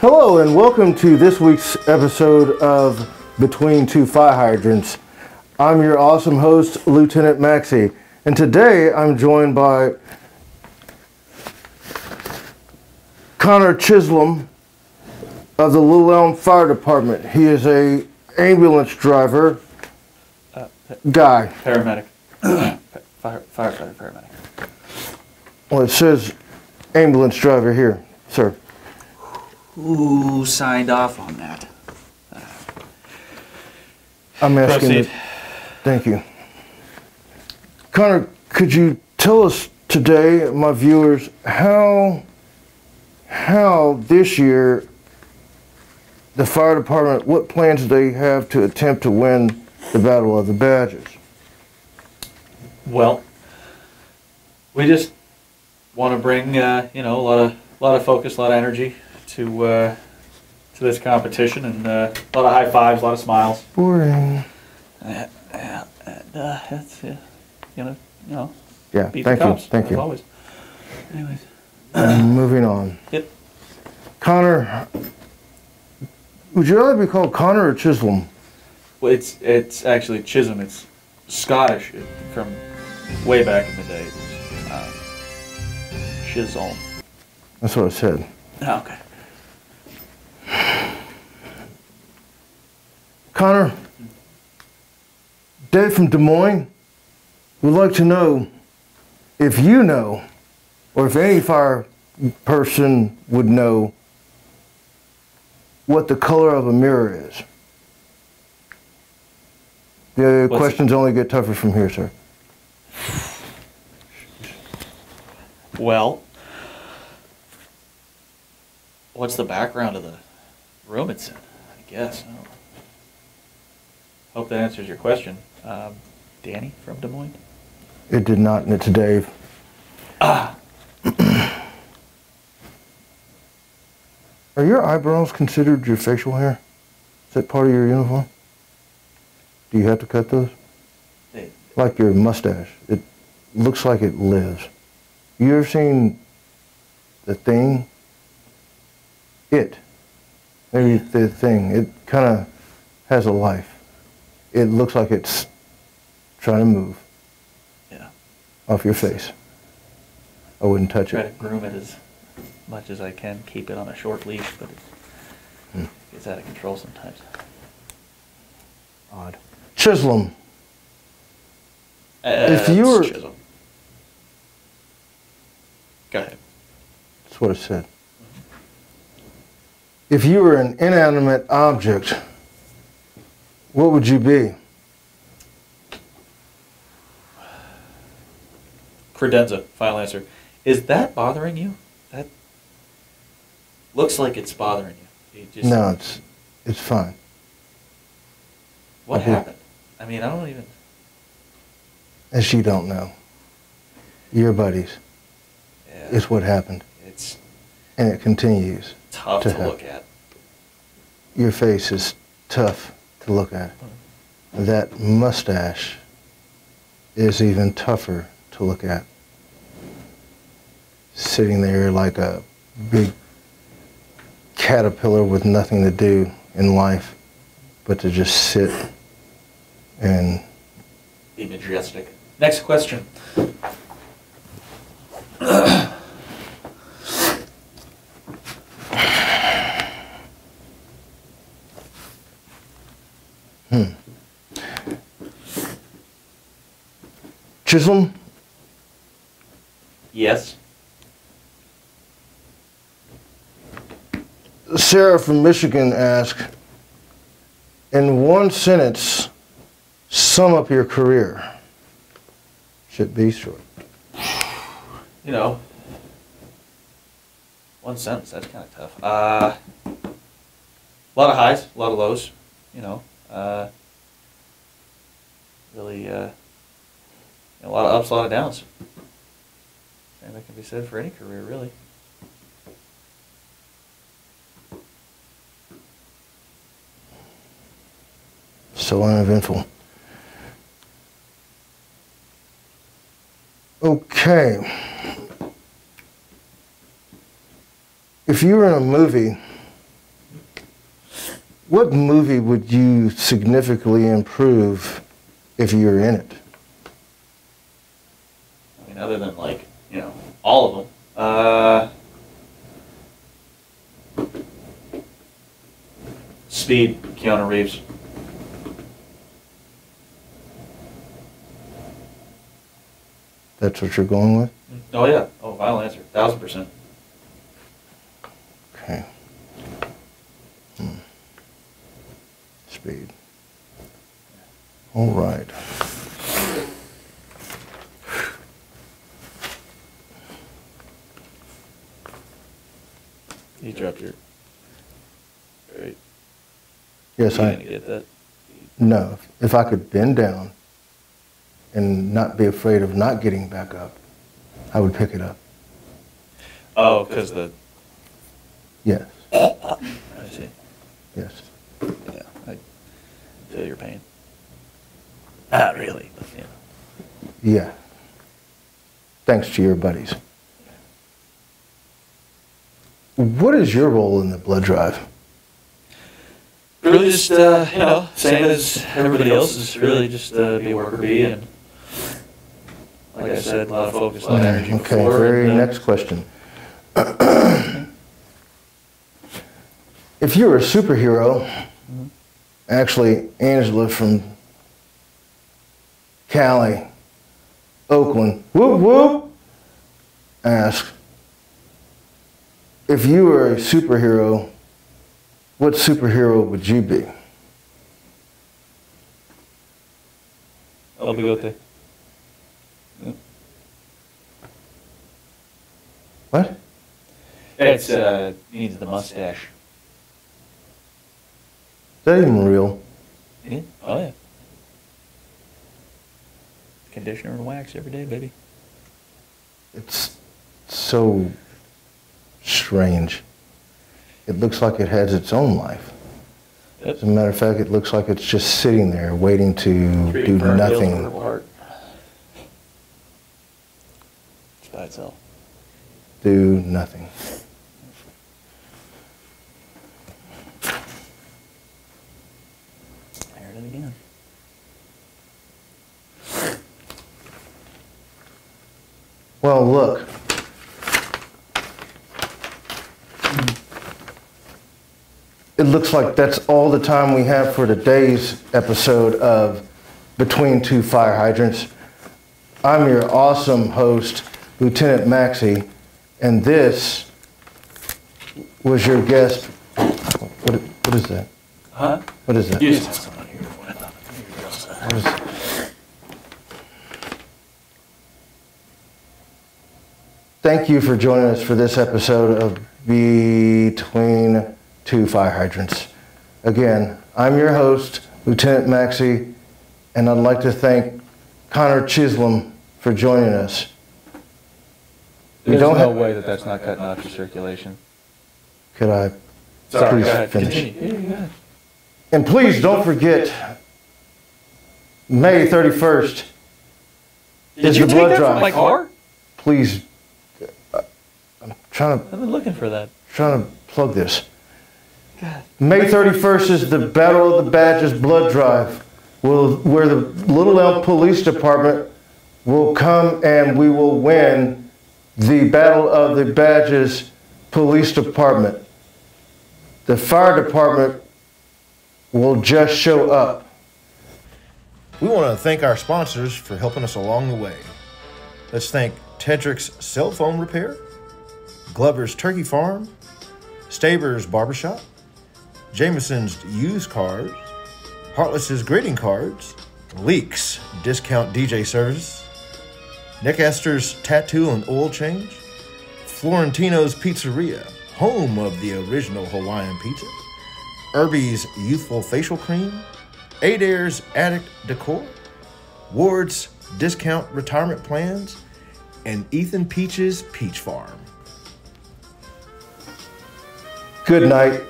Hello, and welcome to this week's episode of Between Two Fire Hydrants. I'm your awesome host, Lieutenant Maxie, and today I'm joined by Connor Chisolm of the Little Elm Fire Department. He is a ambulance driver uh, guy. Paramedic. Fire, firefighter, paramedic. Well, it says ambulance driver here, sir. Who signed off on that? I'm asking. Proceed. that- Thank you. Connor, could you tell us today, my viewers, how how this year the fire department, what plans do they have to attempt to win the battle of the badges? Well, we just want to bring uh, you know a lot of a lot of focus, a lot of energy to uh, to this competition, and uh, a lot of high fives, a lot of smiles. Boring. And uh, that's uh, you know you know Yeah, beat thank the you, thank as you. always. Anyways, moving on. Yep. Connor, would you rather be called Connor or Chisolm? well, it's it's actually Chisolm. It's Scottish it, from way back in the day. It was, um, Chisolm. That's what I said. Oh, okay. Connor, Dave from Des Moines would like to know if you know, or if any fire person would know, what the color of a mirror is. The What's it? questions only get tougher from here, sir. Well, what's the background of the room it's in? I guess. I. Hope that answers your question. Um, Danny from Des Moines. It did not, and it's Dave. Ah, Are your eyebrows considered your facial hair? Is that part of your uniform? Do you have to cut those? they, like your mustache. It looks like it lives. You ever seen the thing? It. Maybe Yeah. the thing. It kind of has a life. It looks like it's trying to move yeah. off your face. I wouldn't touch it. Try to groom it as much as I can. Keep it on a short leash, but it Hmm. gets out of control sometimes. Odd. Chisolm. Uh, If you were- Chisolm. Go ahead. That's what it said. If you were an inanimate object, what would you be? Credenza, final answer. Is that bothering you? That looks like it's bothering you. just, No, it's it's fine. What Okay. happened? I mean, I don't even. And she don't know. Your buddies. Yeah, is what happened, it's and it continues. tough to to, look at. Your face is tough to look at. That mustache is even tougher to look at. Sitting there like a big caterpillar with nothing to do in life but to just sit and Be majestic. Next question. Chisolm, Yes. Sarah from Michigan asked, in one sentence, sum up your career. Should be short. You know, one sentence. That's kind of tough. Uh, a lot of highs, a lot of lows. You know, uh, really, uh, a lot of ups, a lot of downs. Same that can be said for any career, really. So uneventful. Okay. If you were in a movie what movie would you significantly improve if you were in it? Than like, you know, all of them. Uh, Speed, Keanu Reeves. That's what you're going with? Oh yeah. Oh, final answer. Thousand percent. Okay. Hmm. Speed. All right. You dropped your. Right. Yes, You I. get that. No, if I could bend down and not be afraid of not getting back up, I would pick it up. Oh, because the. Yes, I see. yes. Yeah, I feel your pain. Not really, but yeah. Yeah. Thanks to your buddies. What is your role in the blood drive? Really, just uh, you know, same as everybody else. Is really just uh, be a worker bee, and like I said, a lot of focus, a lot of energy. Okay, before, very and, uh, next question. if you were a superhero, actually, Angela from Cali, Oakland, whoop whoop, asks, if you were a superhero, what superhero would you be? El bigote. What? It's uh, needs the mustache. Is that even real? Yeah. Oh yeah. Conditioner and wax every day, baby. It's so strange. It looks like it has its own life. As a matter of fact, it looks like it's just sitting there waiting to do nothing. It's by itself. Do nothing. I heard it again. Well, look. It looks like that's all the time we have for today's episode of Between Two Fire Hydrants. I'm your awesome host, Lieutenant Maxie, and this was your guest. What, what is that? Huh? What is that? You just have someone here for it. What is- Thank you for joining us for this episode of Between Two Fire Hydrants. Again, I'm your host, Lieutenant Maxie, and I'd like to thank Connor Chisolm for joining us. We There's don't no have- way that that's not cutting off your circulation. Could I Sorry, please finish? Continue. Yeah. And please don't forget May 31st Did is you the take blood that drive. from my car? Please, uh, I'm trying to I've been looking for that. trying to plug this. God. May 31st is the Battle of the Badges blood drive, where the Little Elm Police Department will come and we will win the Battle of the Badges Police Department. The fire department will just show up. We want to thank our sponsors for helping us along the way. Let's thank Tedrick's Cell Phone Repair, Glover's Turkey Farm, Staber's Barbershop, Jameson's Used Cars, Heartless's Greeting Cards, Leaks Discount DJ Service, Nick Astor's Tattoo and Oil Change, Florentino's Pizzeria, home of the original Hawaiian pizza, Irby's Youthful Facial Cream, Adair's Addict Decor, Ward's Discount Retirement Plans, and Ethan Peach's Peach Farm. Good night